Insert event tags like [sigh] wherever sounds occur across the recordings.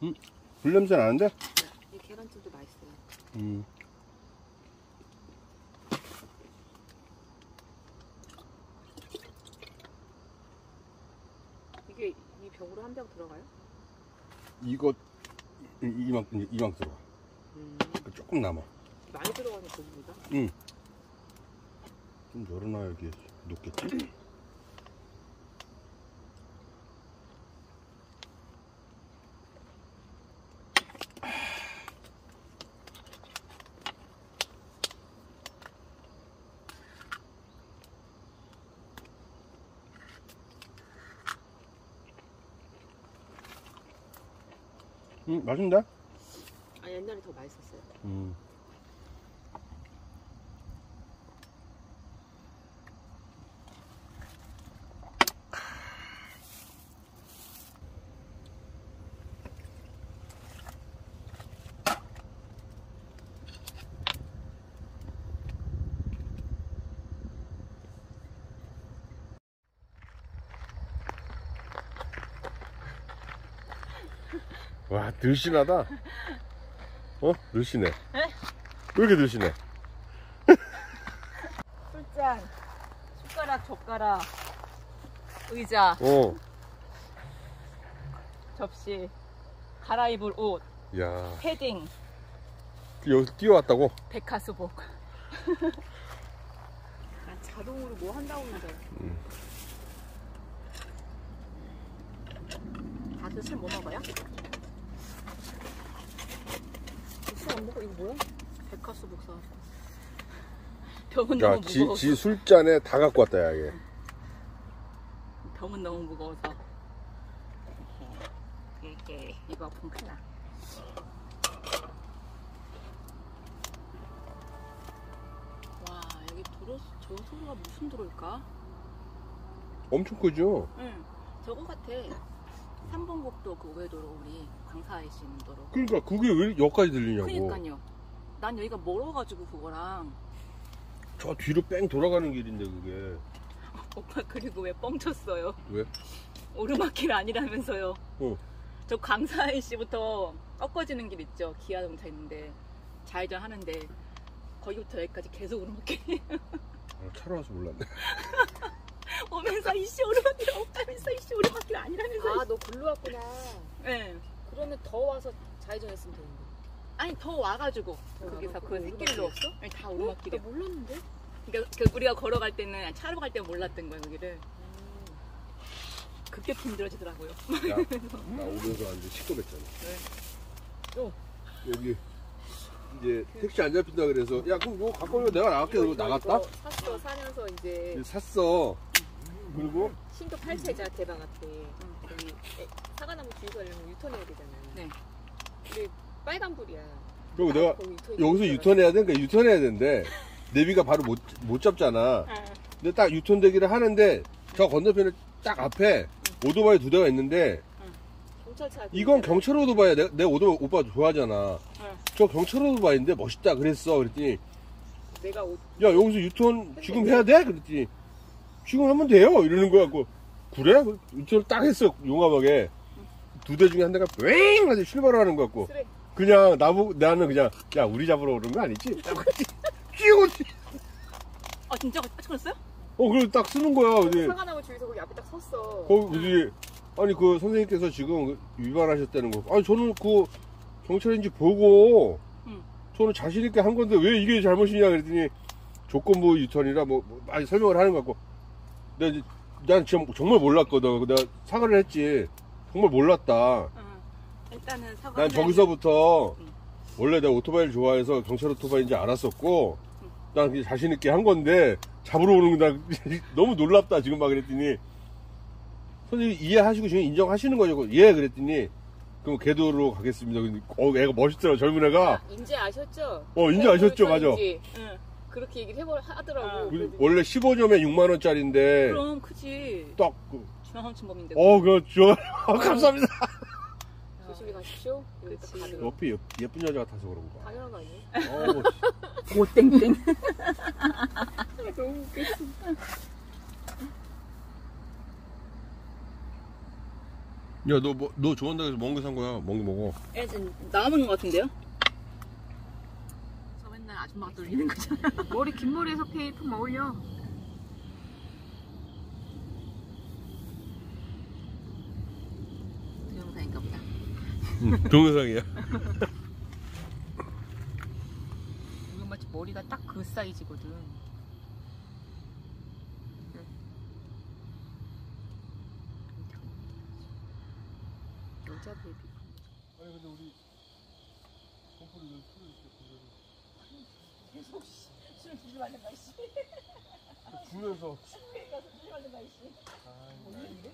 불 냄새 나는데? 이 계란찜도 맛있어요. 음. 이게 이 병으로 한 병 들어가요? 이거 이- 이만큼 이만큼 들어가. 음. 조금 남아. 많이 들어가는 고기보다. 좀 열어놔야 이게 녹겠지? 음, 맛있는데? 아 옛날에 더 맛있었어요. 음. 와, 늘씬하다. 어? 늘씬해. 왜 이렇게 늘씬해? [laughs] 술잔, 숟가락, 젓가락, 의자, 어. 접시, 갈아입을 옷, 야, 패딩, 여기서 뛰어왔다고? 백화수복. 난 자동으로 뭐 한다고 그러죠. 다들 술뭐 먹어요? 술 안 먹어? 이거 뭐야? 백화수 복 사. [laughs] 병은 야, 너무 지, 무거워서. 지 술잔에 다 갖고 왔다, 야, 얘. 병은 너무 무거워서. 이게 이거 아프면 큰일 나. 와 여기 도로 저 도로가 무슨 도로일까? 엄청 크죠? 응 저거 같아. 삼봉국도 그 외도로 우리 있는 도로. 그러니까 그게 왜 여기까지 들리냐고. 그니까요. 난 여기가 멀어가지고 그거랑 저 뒤로 뺑 돌아가는 길인데, 그게. 오빠 그리고 왜 뻥쳤어요? 왜? 오르막길 아니라면서요. 어. 저 광사이 씨부터 꺾어지는 길 있죠. 기아 정차 있는데 좌회전 하는데 거기부터 여기까지 계속 오르막길이에요. 아, 차로 와서 몰랐네. [laughs] 오면서 이씨 오르막길 없다면서 이씨 오르막길 아니라면서. 아, 너 글로 왔구나. 네. 그러면 더 와서 좌회전 했으면 되는데. 아니 더 와가지고 더 거기서 그 뒷길로 없어? 아니, 다나 오르막길이야. 몰랐는데? 그러니까 그 우리가 걸어갈 때는 차로 갈 때는 몰랐던 거야 거기를. 그게 힘들어지더라고요. 야, [laughs] 나 오면서 완전 시끄럽잖아. 또. 여기, 이제 택시 안 잡힌다 그래서, 야, 그럼 이거 갖고 오면 내가 나갈게. 그러고 나갔다? 이거 샀어, 사면서 이제 샀어. 그리고, 신도 8세자 대방 앞에 여기 에, 사과나무 주유소 가려면 유턴해야 되잖아. 네. 근데 빨간 불이야. 그리고 내가 거기 유턴 여기서 유턴해야 되니까 유턴해야 되는데, 내비가 바로 못, 못 잡잖아. 근데 딱 유턴 대기를 하는데, 저 건너편에 딱 앞에 오토바이 두 대가 있는데, 경찰차. 이건 경찰 오토바이야. 내, 내 오토바이 오빠 좋아하잖아. 저 경찰 오토바이인데 멋있다 그랬어. 그랬더니, 내가 옷 야, 여기서 유턴 지금 해야 돼? 그랬더니, 지금 하면 돼요. 이러는 거야. 고 그래? 유턴을 딱 했어. 용감하게. 두 대 중에 한 대가 왱! 하서 출발을 하는 거 같고. 그냥 나보, 나는 그냥, 야, 우리 잡으러 오는 거 아니지? 끼고, 아 진짜 찍었어요? 어, 그걸 딱 쓰는 거야. 이제. 사과나무 주유소 거기 앞에 딱 섰어. 거기, 이제, 아니, 그 선생님께서 지금 위반하셨다는 거. 아니, 저는 그 경찰인지 보고, 응. 저는 자신 있게 한 건데 왜 이게 잘못이냐 그랬더니 조건부 유턴이라 뭐, 뭐 많이 설명을 하는 것 같고. 내가 이제, 난 지금 정말 몰랐거든. 내가 사과를 했지. 정말 몰랐다. 응. 일단은 사과. 난 저기서부터 응. 원래 내가 오토바이를 좋아해서 경찰 오토바이인지 알았었고, 난 그냥 자신 있게 한 건데, 잡으러 오는 거나 [laughs] 너무 놀랍다, 지금 막 그랬더니, 선생님 이해하시고 지금 인정하시는 거죠? 예, 그랬더니, 그럼 개도로 가겠습니다. 근데, 어, 애가 멋있더라, 젊은 애가. 아, 인제 아셨죠? 어, 인제 아셨죠? 맞아. 유턴인지 응. 그렇게 얘기를 해보 하더라고. 아. 그- 그래도 원래 15점에 6만 원짜리인데, 그럼 크지. 딱, 그- 중앙침범인데. 어, 그거 좋아. [laughs] 감사합니다. 조심히 가십시오. 그치. 가득. 옆에 예- 예쁜 여자 같아서 그런 거야. 당연한 거 아니에요? 어우, 오땡땡. [laughs] 너무 웃겼어. 야, 너, 뭐, 너 좋아한다고 해서 거산 거야. 거 먹어. 애 나만 것 같은데요? 아줌마가 돌리는 거잖아요. [laughs] 머리 긴 머리에서 페이프 어울려. 동영상인가 보다. 응, 동영상이야. 이거 마치 머리가 딱 그 사이즈거든. 여자 베이비. 아니, 근데 우리 컴프를 왜 계속 술 주지 말든가 씨. 주면서. [laughs] 가서 주지 말든가 씨. 오늘 이래? 오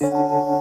思。